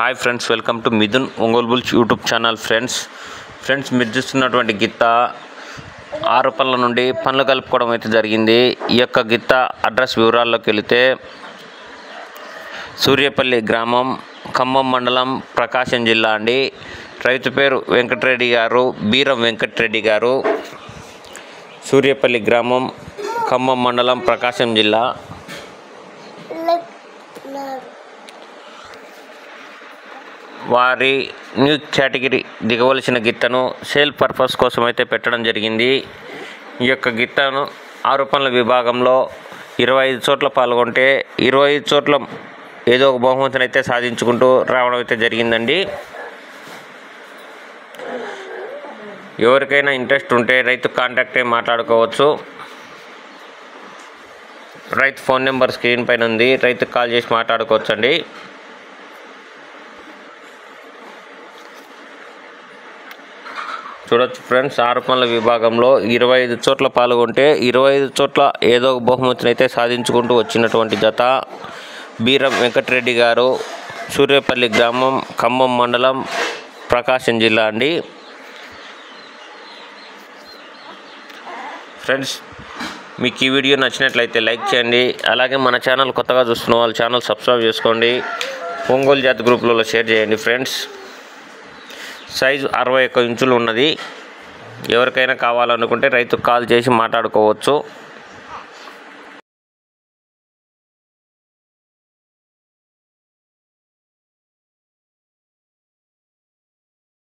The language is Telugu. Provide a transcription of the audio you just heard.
Hi friends welcome to Mithun Ongole bulls YouTube channel friends friends మీరు చూస్తున్నటువంటి గిత్త ఆరు పనుల నుండి పనులు కలుపుకోవడం అయితే జరిగింది. ఈ యొక్క గిత్త అడ్రస్ వివరాల్లోకి వెళితే సూర్యపల్లి గ్రామం ఖమ్మం మండలం ప్రకాశం జిల్లా అండి. రైతు పేరు వెంకటరెడ్డి గారు బీరం వెంకటరెడ్డి గారు. సూర్యపల్లి గ్రామం ఖమ్మం మండలం ప్రకాశం జిల్లా. వారి న్యూ కేటగిరీ దిగవలసిన గిత్తను సేల్ పర్పస్ కోసం అయితే పెట్టడం జరిగింది. ఈ యొక్క గిత్తను ఆరు పనుల విభాగంలో ఇరవై ఐదు చోట్ల పాల్గొంటే ఇరవై ఐదు చోట్ల ఏదో ఒక బహుమతిని అయితే సాధించుకుంటూ రావడం అయితే జరిగిందండి. ఎవరికైనా ఇంట్రెస్ట్ ఉంటే రైతు కాంటాక్ట్ అయి మాట్లాడుకోవచ్చు. రైతు ఫోన్ నెంబర్ స్క్రీన్ పైన ఉంది. రైతుకు కాల్ చేసి మాట్లాడుకోవచ్చండి. చూడొచ్చు ఫ్రెండ్స్ ఆరు పనుల విభాగంలో ఇరవై ఐదు చోట్ల పాల్గొంటే ఇరవై ఐదు చోట్ల ఏదో ఒక బహుమతిని అయితే సాధించుకుంటూ వచ్చినటువంటి జత. బీరం వెంకటరెడ్డి గారు సూర్యపల్లి గ్రామం ఖమ్మం మండలం ప్రకాశం జిల్లా అండి. ఫ్రెండ్స్ మీకు ఈ వీడియో నచ్చినట్లయితే లైక్ చేయండి. అలాగే మన ఛానల్ కొత్తగా చూస్తున్న వాళ్ళ ఛానల్ సబ్స్క్రైబ్ చేసుకోండి. ఒంగోలు జాతి గ్రూప్లలో షేర్ చేయండి ఫ్రెండ్స్. సైజు అరవై ఒక్క ఇంచులు ఉన్నది. ఎవరికైనా కావాలనుకుంటే రైతుకు కాల్ చేసి మాట్లాడుకోవచ్చు.